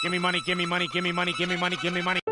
Give me money, give me money, give me money, give me money, give me money.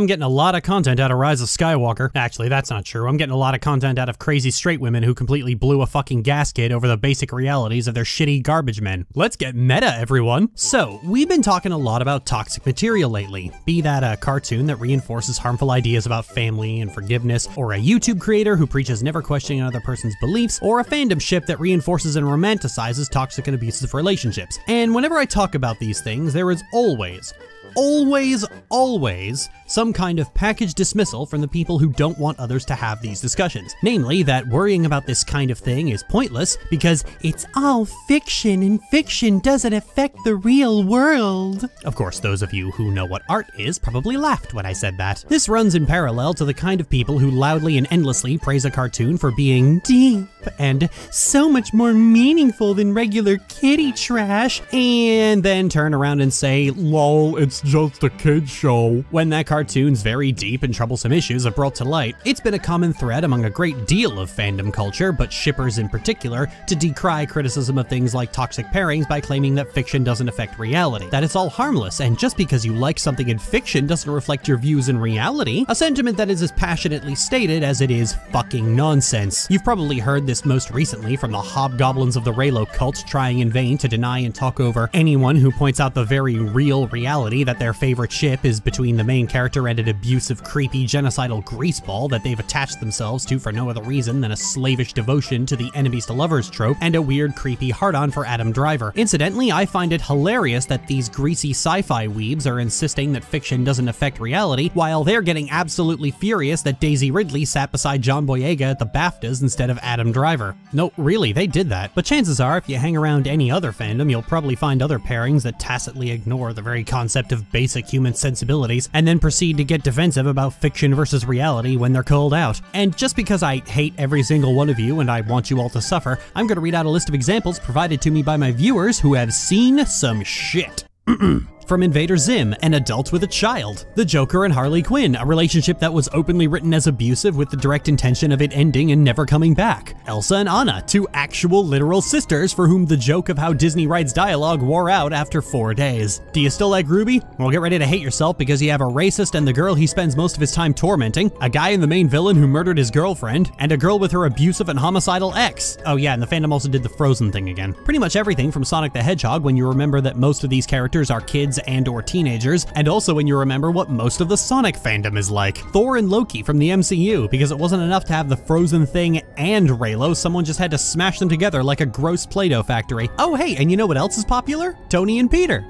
I'm getting a lot of content out of Rise of Skywalker. Actually, that's not true. I'm getting a lot of content out of crazy straight women who completely blew a fucking gasket over the basic realities of their shitty garbage men. Let's get meta, everyone. So, we've been talking a lot about toxic material lately. Be that a cartoon that reinforces harmful ideas about family and forgiveness, or a YouTube creator who preaches never questioning another person's beliefs, or a fandom ship that reinforces and romanticizes toxic and abusive relationships. And whenever I talk about these things, there is always, always, always some kind of package dismissal from the people who don't want others to have these discussions. Namely, that worrying about this kind of thing is pointless because it's all fiction and fiction doesn't affect the real world. Of course, those of you who know what art is probably laughed when I said that. This runs in parallel to the kind of people who loudly and endlessly praise a cartoon for being deep and so much more meaningful than regular kitty trash, and then turn around and say, lol, it's just a kid's show, when that cartoon's very deep and troublesome issues are brought to light. It's been a common thread among a great deal of fandom culture, but shippers in particular, to decry criticism of things like toxic pairings by claiming that fiction doesn't affect reality, that it's all harmless, and just because you like something in fiction doesn't reflect your views in reality, a sentiment that is as passionately stated as it is fucking nonsense. You've probably heard this most recently from the hobgoblins of the Reylo cult trying in vain to deny and talk over anyone who points out the very real reality that their favorite ship is between the main character and an abusive, creepy, genocidal greaseball that they've attached themselves to for no other reason than a slavish devotion to the enemies to lovers trope and a weird, creepy hard-on for Adam Driver. Incidentally, I find it hilarious that these greasy sci-fi weebs are insisting that fiction doesn't affect reality, while they're getting absolutely furious that Daisy Ridley sat beside John Boyega at the BAFTAs instead of Adam Driver. No, really, they did that. But chances are, if you hang around any other fandom, you'll probably find other pairings that tacitly ignore the very concept of basic human sensibilities and then proceed to get defensive about fiction versus reality when they're called out. And just because I hate every single one of you and I want you all to suffer, I'm gonna read out a list of examples provided to me by my viewers who have seen some shit. From Invader Zim, an adult with a child. The Joker and Harley Quinn, a relationship that was openly written as abusive with the direct intention of it ending and never coming back. Elsa and Anna, two actual literal sisters for whom the joke of how Disney writes dialogue wore out after four days. Do you still like RWBY? Well, get ready to hate yourself because you have a racist and the girl he spends most of his time tormenting, a guy in the main villain who murdered his girlfriend, and a girl with her abusive and homicidal ex. Oh yeah, and the fandom also did the Frozen thing again. Pretty much everything from Sonic the Hedgehog when you remember that most of these characters are kids and or teenagers, and also when you remember what most of the Sonic fandom is like. Thor and Loki from the MCU, because it wasn't enough to have the Frozen thing and Reylo, someone just had to smash them together like a gross Play-Doh factory. Oh hey, and you know what else is popular? Tony and Peter.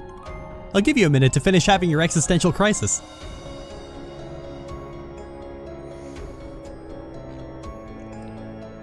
I'll give you a minute to finish having your existential crisis.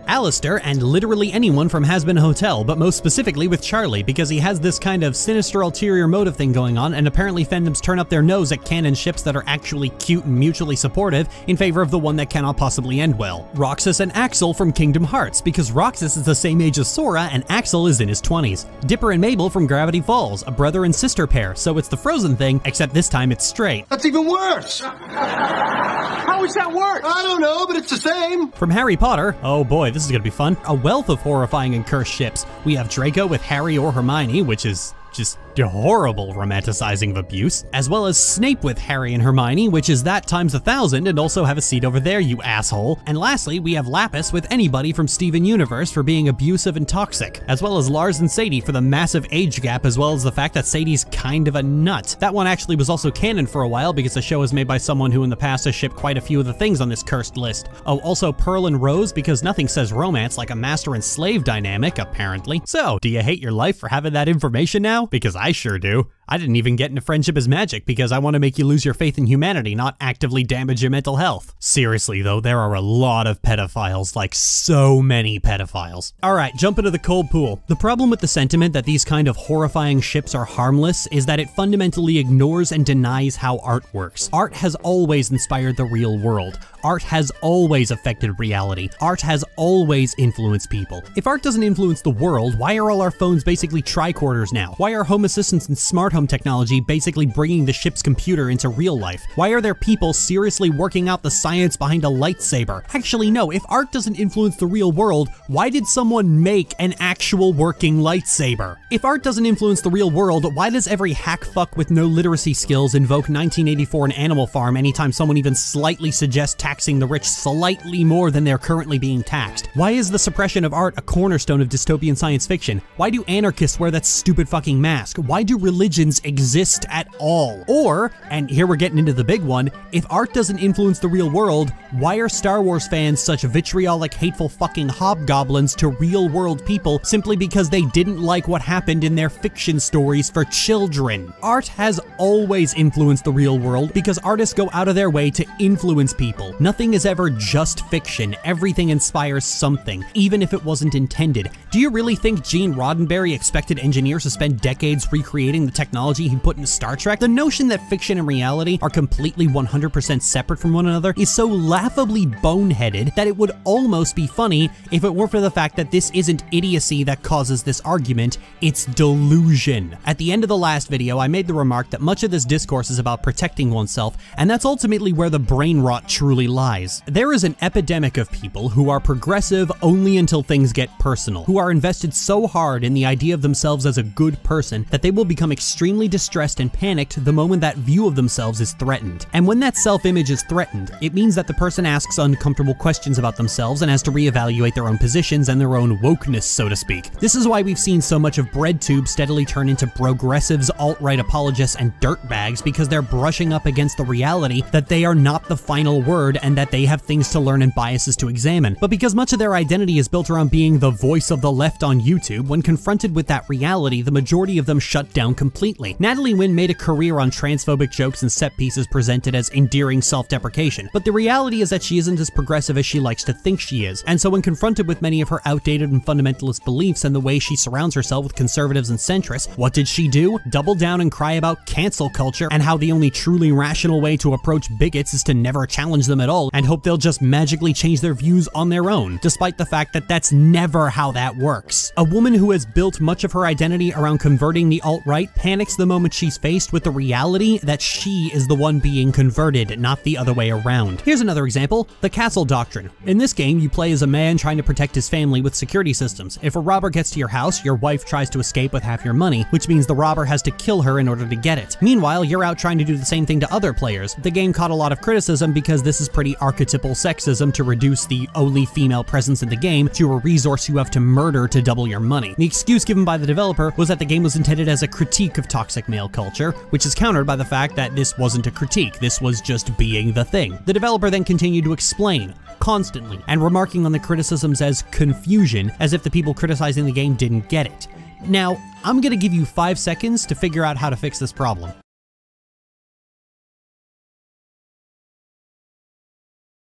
Alastor, and literally anyone from Hazbin Hotel, but most specifically with Charlie, because he has this kind of sinister ulterior motive thing going on, and apparently fandoms turn up their nose at canon ships that are actually cute and mutually supportive in favor of the one that cannot possibly end well. Roxas and Axel from Kingdom Hearts, because Roxas is the same age as Sora and Axel is in his 20s. Dipper and Mabel from Gravity Falls, a brother and sister pair, so it's the Frozen thing, except this time it's straight. That's even worse. How is that worse? I don't know, but it's the same. From Harry Potter, oh boy, this is gonna be fun, a wealth of horrifying and cursed ships. We have Draco with Harry or Hermione, which is just horrible romanticizing of abuse, as well as Snape with Harry and Hermione, which is that times a thousand, and also have a seat over there, you asshole. And lastly, we have Lapis with anybody from Steven Universe for being abusive and toxic, as well as Lars and Sadie for the massive age gap, as well as the fact that Sadie's kind of a nut. That one actually was also canon for a while because the show was made by someone who in the past has shipped quite a few of the things on this cursed list. Oh, also Pearl and Rose because nothing says romance like a master and slave dynamic, apparently. So, do you hate your life for having that information now? Because I sure do. I didn't even get into Friendship is Magic because I want to make you lose your faith in humanity, not actively damage your mental health. Seriously though, there are a lot of pedophiles, like so many pedophiles. Alright, jump into the cold pool. The problem with the sentiment that these kind of horrifying ships are harmless is that it fundamentally ignores and denies how art works. Art has always inspired the real world. Art has always affected reality. Art has always influenced people. If art doesn't influence the world, why are all our phones basically tricorders now? Why are home assistants and smart home technology basically bringing the ship's computer into real life? Why are there people seriously working out the science behind a lightsaber? Actually, no, if art doesn't influence the real world, why did someone make an actual working lightsaber? If art doesn't influence the real world, why does every hack fuck with no literacy skills invoke 1984 and Animal Farm anytime someone even slightly suggests taxing the rich slightly more than they're currently being taxed? Why is the suppression of art a cornerstone of dystopian science fiction? Why do anarchists wear that stupid fucking mask? Why do religions exist at all? Or, and here we're getting into the big one, if art doesn't influence the real world, why are Star Wars fans such vitriolic, hateful fucking hobgoblins to real world people simply because they didn't like what happened in their fiction stories for children? Art has always influenced the real world because artists go out of their way to influence people. Nothing is ever just fiction, everything inspires something, even if it wasn't intended. Do you really think Gene Roddenberry expected engineers to spend decades recreating the technology he put into Star Trek? The notion that fiction and reality are completely 100% separate from one another is so laughably boneheaded that it would almost be funny if it weren't for the fact that this isn't idiocy that causes this argument, it's delusion. At the end of the last video, I made the remark that much of this discourse is about protecting oneself, and that's ultimately where the brain rot truly lies. There is an epidemic of people who are progressive only until things get personal, who are invested so hard in the idea of themselves as a good person that they will become extremely distressed and panicked the moment that view of themselves is threatened. And when that self-image is threatened, it means that the person asks uncomfortable questions about themselves and has to reevaluate their own positions and their own wokeness, so to speak. This is why we've seen so much of BreadTube steadily turn into progressives, alt-right apologists, and dirtbags because they're brushing up against the reality that they are not the final word and that they have things to learn and biases to examine. But because much of their identity is built around being the voice of the left on YouTube, when confronted with that reality, the majority of them shut down completely. Natalie Wynn made a career on transphobic jokes and set pieces presented as endearing self-deprecation, but the reality is that she isn't as progressive as she likes to think she is, and so when confronted with many of her outdated and fundamentalist beliefs and the way she surrounds herself with conservatives and centrists, what did she do? Double down and cry about cancel culture and how the only truly rational way to approach bigots is to never challenge them at all and hope they'll just magically change their views on their own, despite the fact that that's never how that works. A woman who has built much of her identity around converting the alt-right panics the moment she's faced with the reality that she is the one being converted, not the other way around. Here's another example, the Castle Doctrine. In this game, you play as a man trying to protect his family with security systems. If a robber gets to your house, your wife tries to escape with half your money, which means the robber has to kill her in order to get it. Meanwhile, you're out trying to do the same thing to other players. The game caught a lot of criticism because this is pretty archetypal sexism to reduce the only female presence in the game to a resource you have to murder to double your money. The excuse given by the developer was that the game was intended as a critique of toxic male culture, which is countered by the fact that this wasn't a critique, this was just being the thing. The developer then continued to explain, constantly, and remarking on the criticisms as confusion, as if the people criticizing the game didn't get it. Now, I'm gonna give you 5 seconds to figure out how to fix this problem.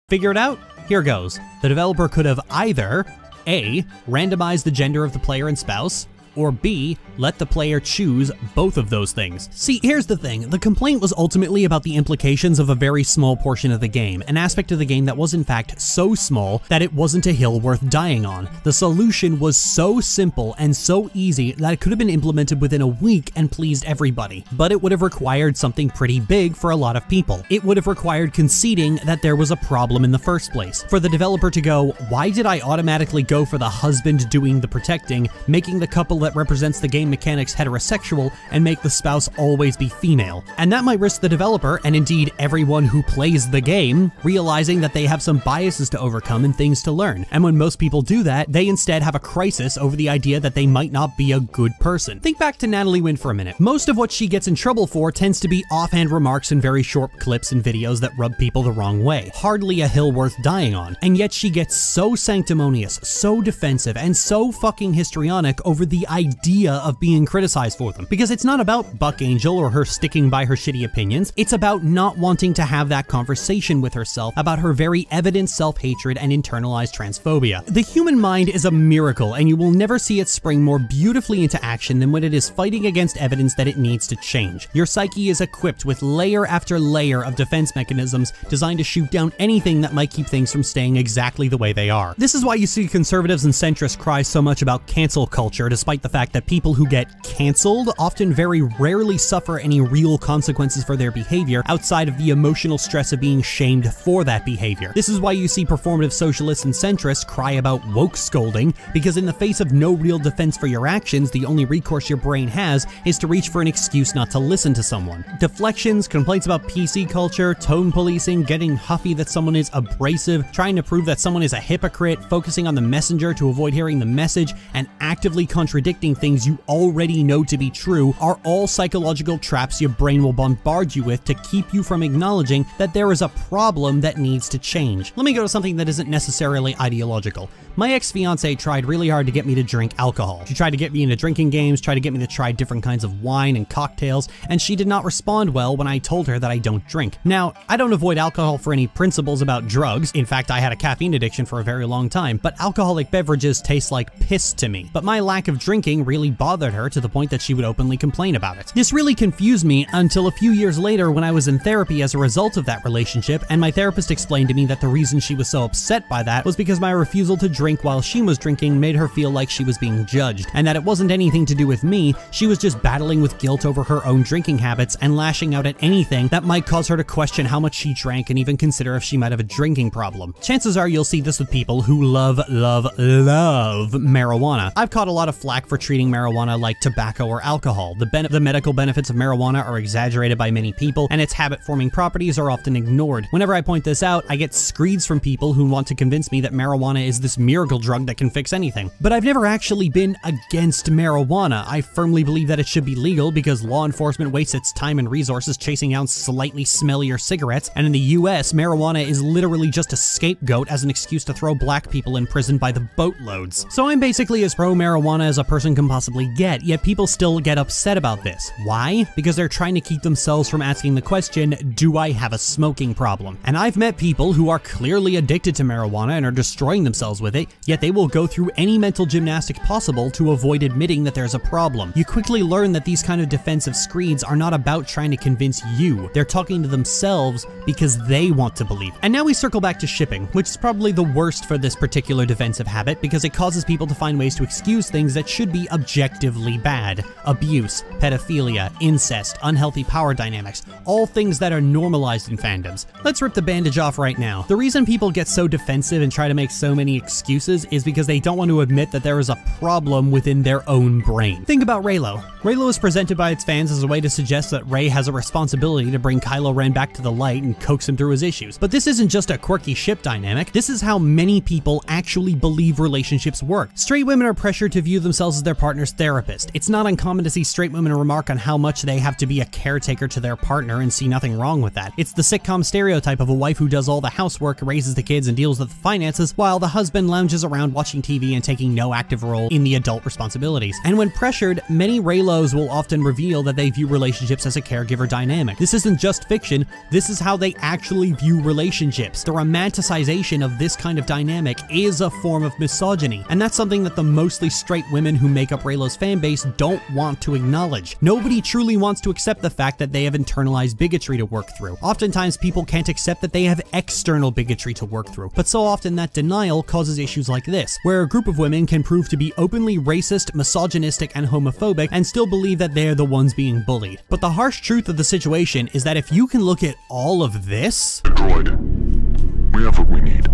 Figure it out? Here goes. The developer could have either A. Randomized the gender of the player and spouse, or B, let the player choose both of those things. See, here's the thing, the complaint was ultimately about the implications of a very small portion of the game, an aspect of the game that was in fact so small that it wasn't a hill worth dying on. The solution was so simple and so easy that it could have been implemented within a week and pleased everybody, but it would have required something pretty big for a lot of people. It would have required conceding that there was a problem in the first place. For the developer to go, why did I automatically go for the husband doing the protecting, making the couple that represents the game mechanics heterosexual and make the spouse always be female. And that might risk the developer, and indeed everyone who plays the game, realizing that they have some biases to overcome and things to learn. And when most people do that, they instead have a crisis over the idea that they might not be a good person. Think back to Natalie Wynn for a minute. Most of what she gets in trouble for tends to be offhand remarks and very short clips and videos that rub people the wrong way. Hardly a hill worth dying on. And yet she gets so sanctimonious, so defensive, and so fucking histrionic over the idea of being criticized for them. Because it's not about Buck Angel or her sticking by her shitty opinions, it's about not wanting to have that conversation with herself about her very evident self hatred and internalized transphobia. The human mind is a miracle, and you will never see it spring more beautifully into action than when it is fighting against evidence that it needs to change. Your psyche is equipped with layer after layer of defense mechanisms designed to shoot down anything that might keep things from staying exactly the way they are. This is why you see conservatives and centrists cry so much about cancel culture, despite the fact that people who get canceled often very rarely suffer any real consequences for their behavior outside of the emotional stress of being shamed for that behavior. This is why you see performative socialists and centrists cry about woke scolding, because in the face of no real defense for your actions, the only recourse your brain has is to reach for an excuse not to listen to someone. Deflections, complaints about PC culture, tone policing, getting huffy that someone is abrasive, trying to prove that someone is a hypocrite, focusing on the messenger to avoid hearing the message, and actively contradicting things you already know to be true are all psychological traps your brain will bombard you with to keep you from acknowledging that there is a problem that needs to change. Let me go to something that isn't necessarily ideological. My ex-fiance tried really hard to get me to drink alcohol. She tried to get me into drinking games, tried to get me to try different kinds of wine and cocktails, and she did not respond well when I told her that I don't drink. Now, I don't avoid alcohol for any principles about drugs. In fact, I had a caffeine addiction for a very long time, but alcoholic beverages taste like piss to me. But my lack of drinking really bothered her to the point that she would openly complain about it. This really confused me until a few years later when I was in therapy as a result of that relationship, and my therapist explained to me that the reason she was so upset by that was because my refusal to drink while she was drinking made her feel like she was being judged, and that it wasn't anything to do with me, she was just battling with guilt over her own drinking habits and lashing out at anything that might cause her to question how much she drank and even consider if she might have a drinking problem. Chances are you'll see this with people who love, love, love marijuana. I've caught a lot of flack for treating marijuana like tobacco or alcohol. The, the medical benefits of marijuana are exaggerated by many people, and its habit-forming properties are often ignored. Whenever I point this out, I get screeds from people who want to convince me that marijuana is this miracle drug that can fix anything. But I've never actually been against marijuana. I firmly believe that it should be legal because law enforcement wastes its time and resources chasing down slightly smellier cigarettes, and in the US, marijuana is literally just a scapegoat as an excuse to throw black people in prison by the boatloads. So I'm basically as pro marijuana as a person can possibly get, yet people still get upset about this. Why? Because they're trying to keep themselves from asking the question, do I have a smoking problem? And I've met people who are clearly addicted to marijuana and are destroying themselves with it, yet they will go through any mental gymnastic possible to avoid admitting that there's a problem. You quickly learn that these kind of defensive screeds are not about trying to convince you. They're talking to themselves because they want to believe. And now we circle back to shipping, which is probably the worst for this particular defensive habit because it causes people to find ways to excuse things that should be objectively bad. Abuse, pedophilia, incest, unhealthy power dynamics, all things that are normalized in fandoms. Let's rip the bandage off right now. The reason people get so defensive and try to make so many excuses is because they don't want to admit that there is a problem within their own brain. Think about Reylo. Reylo is presented by its fans as a way to suggest that Rey has a responsibility to bring Kylo Ren back to the light and coax him through his issues. But this isn't just a quirky ship dynamic, this is how many people actually believe relationships work. Straight women are pressured to view themselves their partner's therapist. It's not uncommon to see straight women remark on how much they have to be a caretaker to their partner and see nothing wrong with that. It's the sitcom stereotype of a wife who does all the housework, raises the kids, and deals with the finances, while the husband lounges around watching TV and taking no active role in the adult responsibilities. And when pressured, many Reylos will often reveal that they view relationships as a caregiver dynamic. This isn't just fiction, this is how they actually view relationships. The romanticization of this kind of dynamic is a form of misogyny, and that's something that the mostly straight women who make up Reylo's fanbase don't want to acknowledge. Nobody truly wants to accept the fact that they have internalized bigotry to work through. Oftentimes, people can't accept that they have external bigotry to work through, but so often that denial causes issues like this, where a group of women can prove to be openly racist, misogynistic, and homophobic and still believe that they're the ones being bullied. But the harsh truth of the situation is that if you can look at all of this, Droid, we have what we need.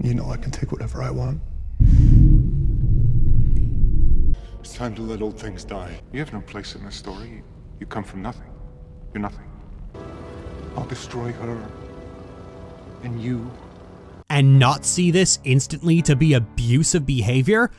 You know I can take whatever I want. It's time to let old things die. You have no place in this story. You come from nothing. You're nothing. I'll destroy her. And you. and not see this instantly to be abusive behavior,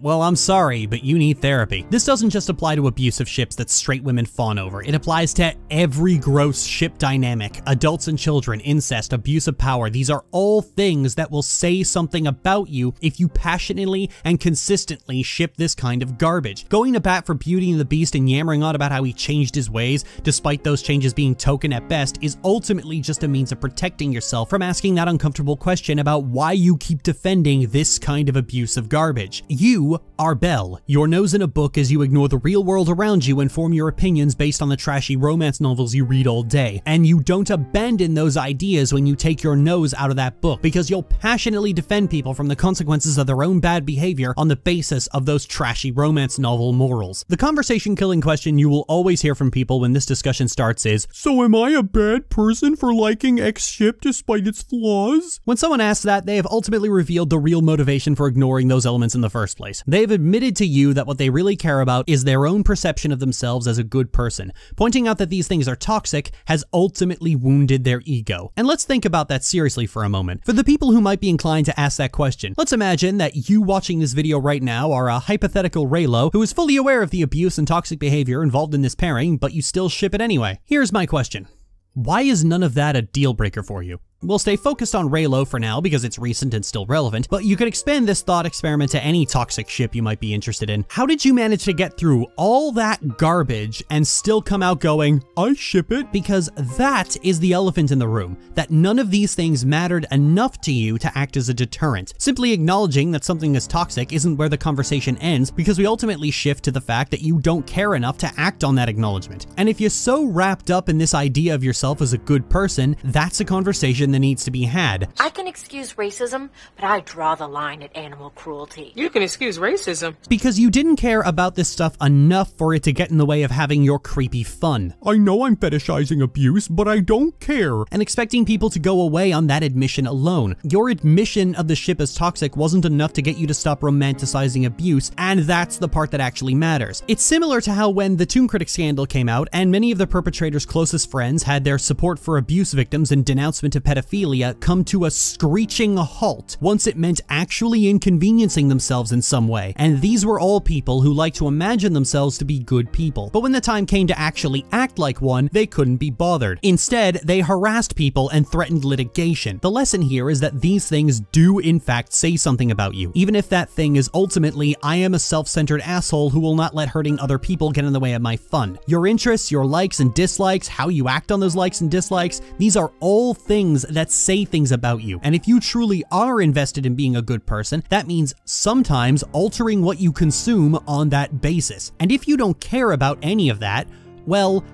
well, I'm sorry, but you need therapy. This doesn't just apply to abusive ships that straight women fawn over. It applies to every gross ship dynamic, adults and children, incest, abuse of power. These are all things that will say something about you if you passionately and consistently ship this kind of garbage. Going to bat for Beauty and the Beast and yammering on about how he changed his ways, despite those changes being token at best, is ultimately just a means of protecting yourself from asking that uncomfortable question about why you keep defending this kind of abusive garbage. You are Belle, your nose in a book as you ignore the real world around you and form your opinions based on the trashy romance novels you read all day. And you don't abandon those ideas when you take your nose out of that book, because you'll passionately defend people from the consequences of their own bad behavior on the basis of those trashy romance novel morals. The conversation killing question you will always hear from people when this discussion starts is, So am I a bad person for liking X ship despite its flaws? When someone asks that, they have ultimately revealed the real motivation for ignoring those elements in the first place. They've admitted to you that what they really care about is their own perception of themselves as a good person. Pointing out that these things are toxic has ultimately wounded their ego. And let's think about that seriously for a moment. For the people who might be inclined to ask that question, let's imagine that you watching this video right now are a hypothetical Reylo who is fully aware of the abuse and toxic behavior involved in this pairing, but you still ship it anyway. Here's my question. Why is none of that a deal breaker for you? We'll stay focused on Reylo for now because it's recent and still relevant, but you could expand this thought experiment to any toxic ship you might be interested in. How did you manage to get through all that garbage and still come out going, I ship it? Because that is the elephant in the room, that none of these things mattered enough to you to act as a deterrent. Simply acknowledging that something is toxic isn't where the conversation ends because we ultimately shift to the fact that you don't care enough to act on that acknowledgement. And if you're so wrapped up in this idea of yourself as a good person, that's a conversation that needs to be had. I can excuse racism, but I draw the line at animal cruelty. You can excuse racism. Because you didn't care about this stuff enough for it to get in the way of having your creepy fun. I know I'm fetishizing abuse, but I don't care. And expecting people to go away on that admission alone. Your admission of the ship as toxic wasn't enough to get you to stop romanticizing abuse, and that's the part that actually matters. It's similar to how when the Toon Critic scandal came out, and many of the perpetrator's closest friends had their support for abuse victims and denouncement of pedophilia come to a screeching halt once it meant actually inconveniencing themselves in some way. And these were all people who like to imagine themselves to be good people. But when the time came to actually act like one, they couldn't be bothered. Instead, they harassed people and threatened litigation. The lesson here is that these things do in fact say something about you, even if that thing is ultimately, I am a self-centered asshole who will not let hurting other people get in the way of my fun. Your interests, your likes and dislikes, how you act on those likes and dislikes, these are all things that say things about you. And if you truly are invested in being a good person, that means sometimes altering what you consume on that basis. And if you don't care about any of that, well,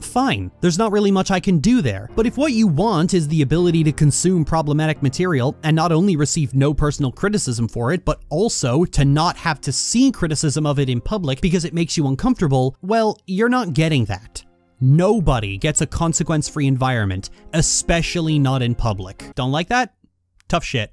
fine, there's not really much I can do there. But if what you want is the ability to consume problematic material and not only receive no personal criticism for it, but also to not have to see criticism of it in public because it makes you uncomfortable, well, you're not getting that. Nobody gets a consequence-free environment, especially not in public. Don't like that? Tough shit.